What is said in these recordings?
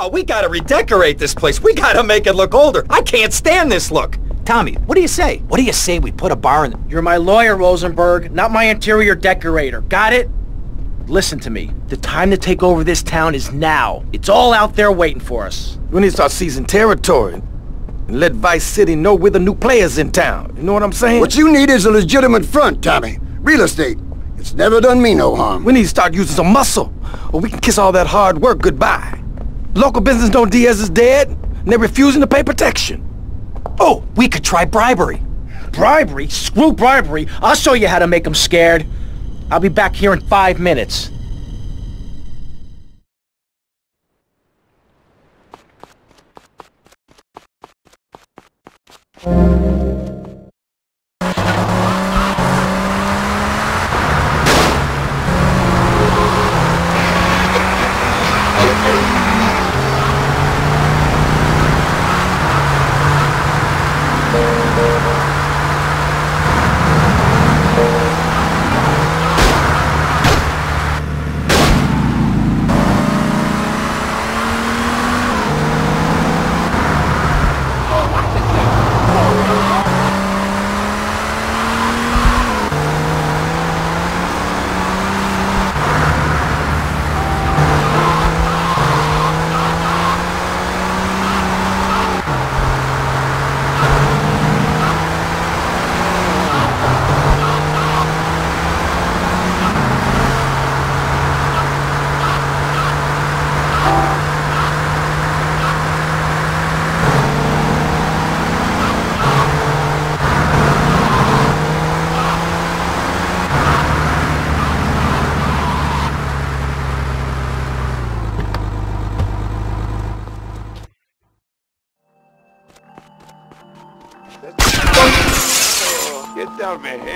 Oh, we gotta redecorate this place. We gotta make it look older. I can't stand this look. Tommy, what do you say? What do you say we put a bar in the... You're my lawyer, Rosenberg, not my interior decorator. Got it? Listen to me. The time to take over this town is now. It's all out there waiting for us. We need to start seizing territory and let Vice City know we're the new players in town. You know what I'm saying? What you need is a legitimate front, Tommy. Real estate. It's never done me no harm. We need to start using some muscle, or we can kiss all that hard work goodbye. Local business know Diaz is dead, and they're refusing to pay protection. Oh, we could try bribery. Bribery? Screw bribery. I'll show you how to make them scared. I'll be back here in five minutes. Oh! Get down, man. 31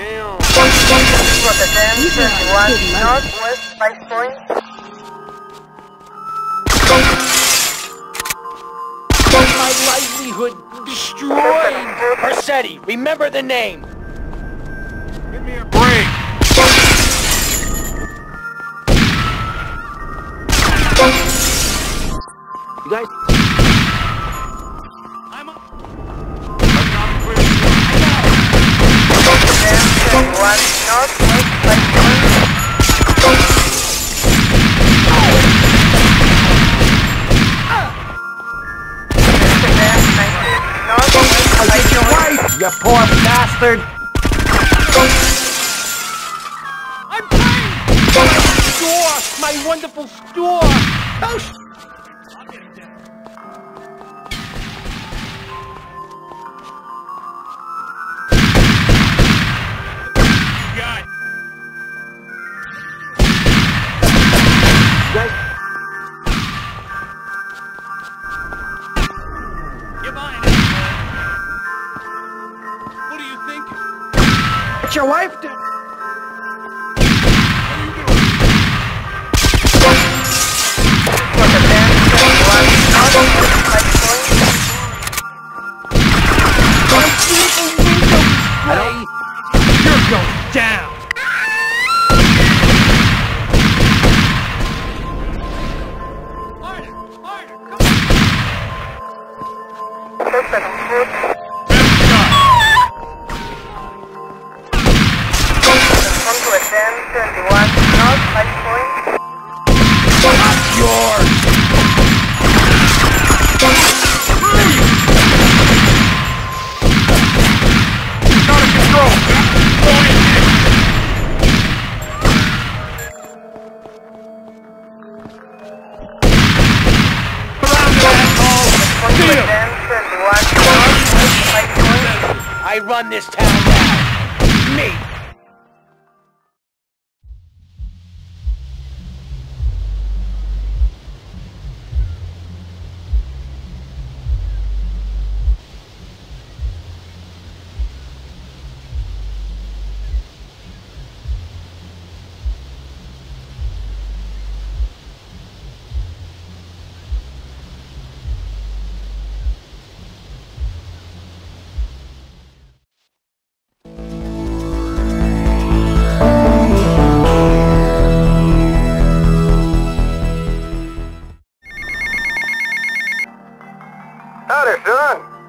Northwest 5 point. My livelihood destroyed! Vercetti, remember the name! Give me a break. You guys... bastard! I'm paying! My store! My wonderful store! Oh, What's your wife do? Rotterdam 21 Northwest 5. You're going down! Suspect on foot. From I run this town now. Me!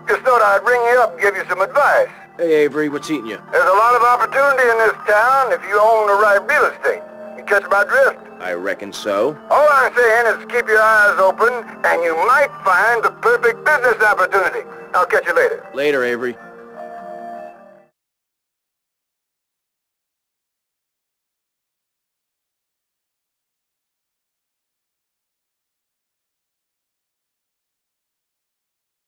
Just thought I'd ring you up and give you some advice. Hey, Avery, what's eating you? There's a lot of opportunity in this town if you own the right real estate. You catch my drift? I reckon so. All I'm saying is keep your eyes open, and you might find the perfect business opportunity. I'll catch you later. Later, Avery.